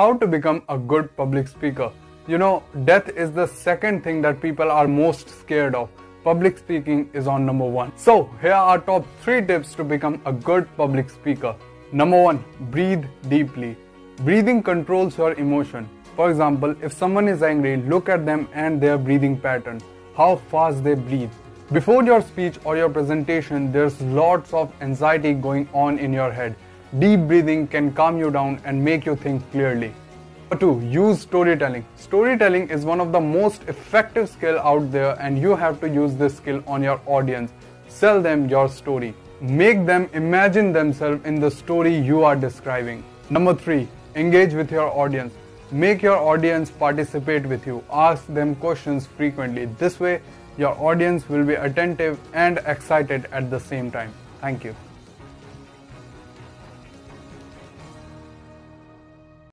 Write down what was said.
How to become a good public speaker? You know, death is the second thing that people are most scared of. Public speaking is on number one. So, here are top three tips to become a good public speaker. Number one, breathe deeply. Breathing controls your emotion. For example, if someone is angry, look at them and their breathing pattern, how fast they breathe. Before your speech or your presentation, there's lots of anxiety going on in your head. Deep breathing can calm you down and make you think clearly. Number 2. Use storytelling. Storytelling is one of the most effective skill out there and you have to use this skill on your audience. Sell them your story. Make them imagine themselves in the story you are describing. Number 3. Engage with your audience. Make your audience participate with you. Ask them questions frequently. This way, your audience will be attentive and excited at the same time. Thank you.